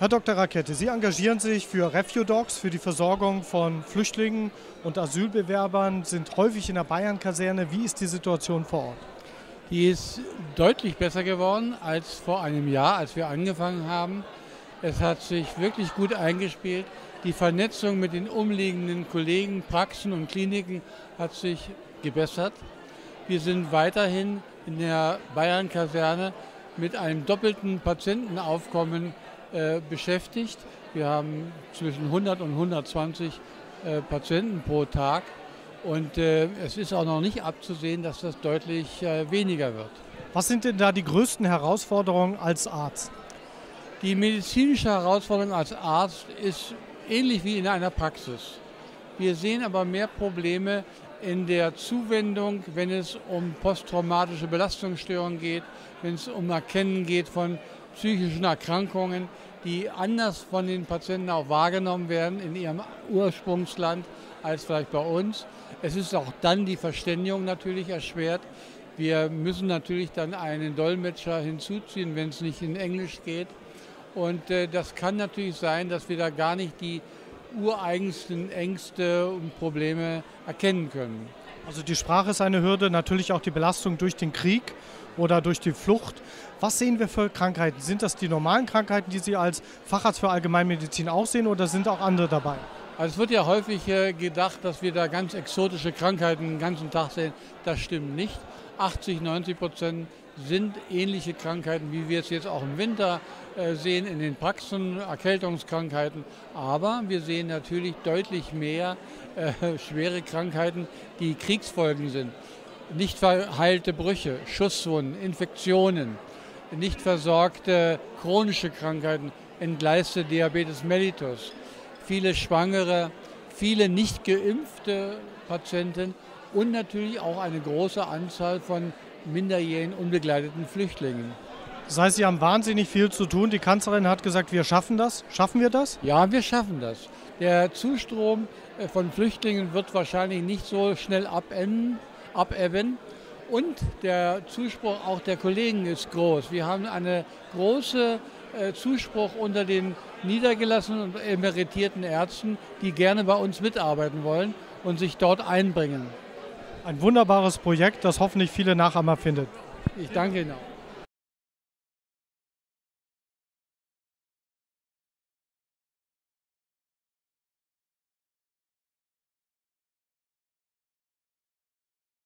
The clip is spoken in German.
Herr Dr. Rakete, Sie engagieren sich für Refudogs, für die Versorgung von Flüchtlingen und Asylbewerbern, sind häufig in der Bayern-Kaserne. Wie ist die Situation vor Ort? Die ist deutlich besser geworden als vor einem Jahr, als wir angefangen haben. Es hat sich wirklich gut eingespielt. Die Vernetzung mit den umliegenden Kollegen, Praxen und Kliniken hat sich gebessert. Wir sind weiterhin in der Bayern-Kaserne mit einem doppelten Patientenaufkommen äh, beschäftigt. Wir haben zwischen 100 und 120 äh, Patienten pro Tag und äh, es ist auch noch nicht abzusehen, dass das deutlich äh, weniger wird. Was sind denn da die größten Herausforderungen als Arzt? Die medizinische Herausforderung als Arzt ist ähnlich wie in einer Praxis. Wir sehen aber mehr Probleme in der Zuwendung, wenn es um posttraumatische Belastungsstörungen geht, wenn es um Erkennen geht von psychischen Erkrankungen, die anders von den Patienten auch wahrgenommen werden in ihrem Ursprungsland als vielleicht bei uns. Es ist auch dann die Verständigung natürlich erschwert. Wir müssen natürlich dann einen Dolmetscher hinzuziehen, wenn es nicht in Englisch geht. Und äh, das kann natürlich sein, dass wir da gar nicht die ureigensten Ängste und Probleme erkennen können. Also die Sprache ist eine Hürde, natürlich auch die Belastung durch den Krieg oder durch die Flucht. Was sehen wir für Krankheiten? Sind das die normalen Krankheiten, die Sie als Facharzt für Allgemeinmedizin auch sehen oder sind auch andere dabei? Also es wird ja häufig äh, gedacht, dass wir da ganz exotische Krankheiten den ganzen Tag sehen. Das stimmt nicht. 80, 90 Prozent sind ähnliche Krankheiten, wie wir es jetzt auch im Winter äh, sehen in den Praxen, Erkältungskrankheiten. Aber wir sehen natürlich deutlich mehr äh, schwere Krankheiten, die Kriegsfolgen sind. Nicht verheilte Brüche, Schusswunden, Infektionen, nicht versorgte chronische Krankheiten, entgleiste Diabetes mellitus, viele Schwangere, viele nicht geimpfte Patienten und natürlich auch eine große Anzahl von minderjährigen unbegleiteten Flüchtlingen. Das heißt, Sie haben wahnsinnig viel zu tun. Die Kanzlerin hat gesagt, wir schaffen das. Schaffen wir das? Ja, wir schaffen das. Der Zustrom äh, von Flüchtlingen wird wahrscheinlich nicht so schnell abenden, abebben. Und der Zuspruch auch der Kollegen ist groß. Wir haben einen großen äh, Zuspruch unter den niedergelassenen und emeritierten Ärzten, die gerne bei uns mitarbeiten wollen und sich dort einbringen. Ein wunderbares Projekt, das hoffentlich viele Nachahmer findet. Ich danke Ihnen auch.